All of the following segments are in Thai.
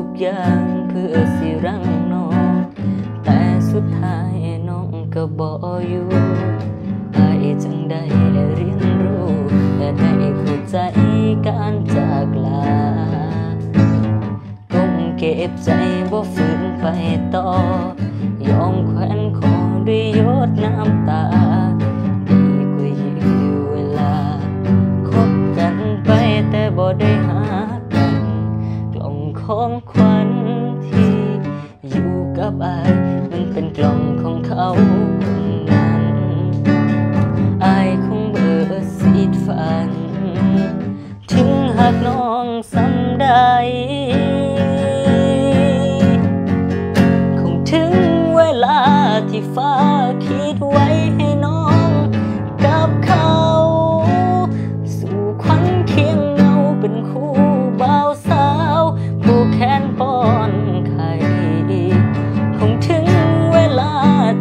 ทุกอย่างเพื่อสิรังน้อง แต่สุดท้ายน้องก็บอกอยู่อายจังได้เรียนรู้และได้เข้าใจการจากลาก้มเก็บใจบ่ฝืนไปต่อ ยอมแขวนคอด้วยยดน้ำตา ควัญที่อยู่กับอายมันเป็นกล่องของเขาคนนั้นอายคงเบื่อสีดฝัน ถึงหากน้องซ้ำได้คงถึงเวลาที่ฟ้าคิดไว้ให้น้อง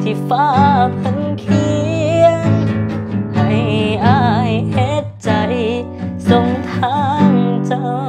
ที่ฟ้าพันเขียน ให้อายเฮ็ดใจ สงทางเจ้า